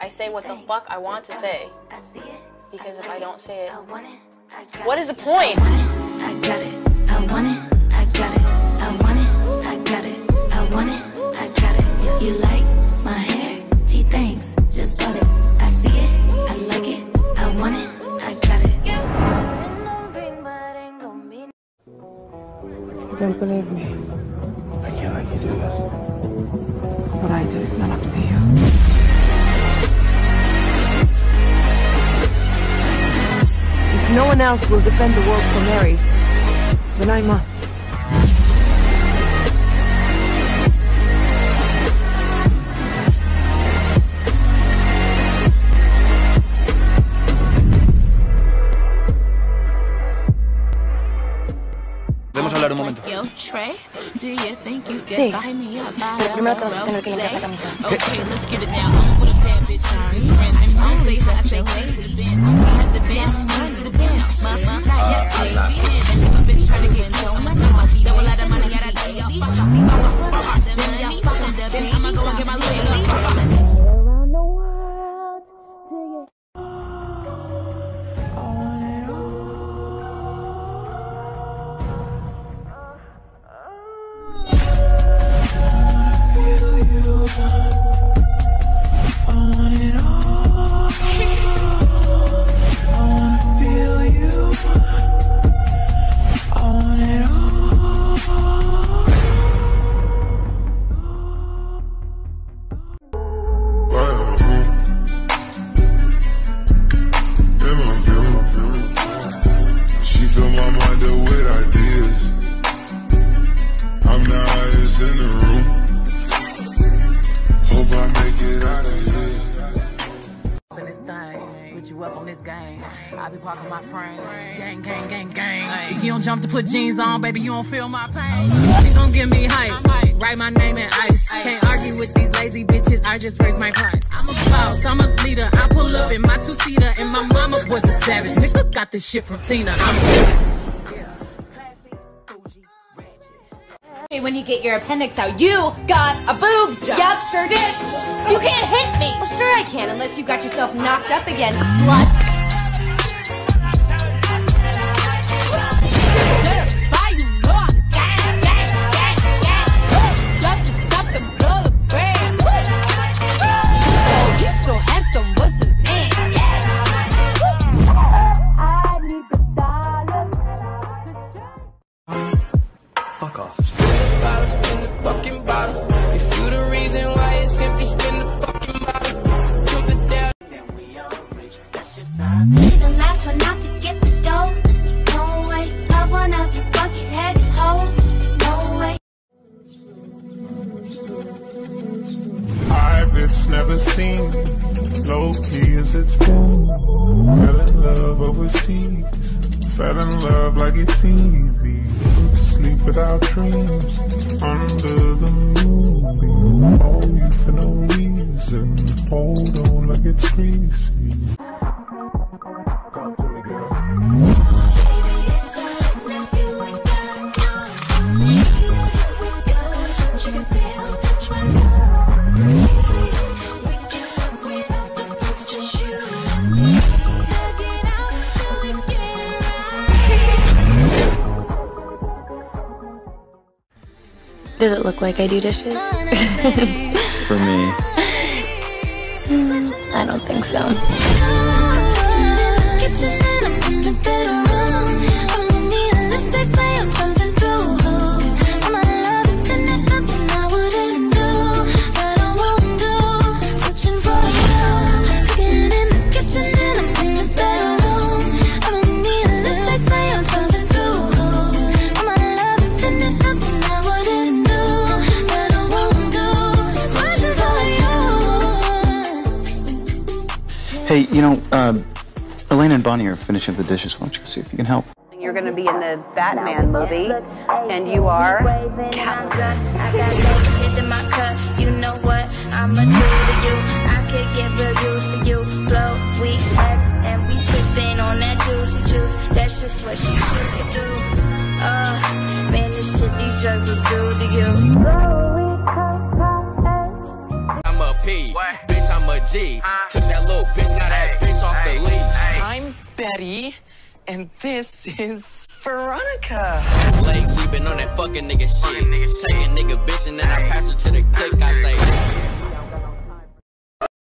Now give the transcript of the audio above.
I say what the fuck I want to say. Because if I don't say it, what is the point? I got it, I want it, I got it, I want it, I got it, I want it, I got it. You like my hair? Gee, thanks, just bought it. I see it, I like it, I want it, I got it. You don't believe me. I can't let you do this. What I do is not up to you. One else will defend the world from Ares, then I must. Podemos hablar un momento. Sí, pero primero te vas a tener que limpiar la camisa. She Hope I make it out of here. this thing. Put you up on this game. I be parking my frame. Gang, gang, gang, gang. If you don't jump to put jeans on, baby, you don't feel my pain. You gon' give me hype. Write my name in ice. Can't argue with these lazy bitches. I just raise my price. I'm a boss. I'm a leader. I pull up in my two seater, and my mama was a savage. Nigga got this shit from Tina. I'm When you get your appendix out, you got a boob job. Yep, sure did. You can't hit me. Well, sure I can, unless you got yourself knocked up again, slut. Love overseas. Fell in love like it's easy. To sleep without dreams. Under the moon. Oh, you for no reason. Hold on like it's greasy. Look like I do dishes? For me. Hmm, I don't think so. Hey, you know, um, Elaine and Bonnie are finishing the dishes. Why don't you go see if you can help? You're going to be in the Batman movie, and you are Catwoman. and this is Veronica. Like we been on that fucking nigga shit. Take a nigga bitch and then I pass to the click. I say.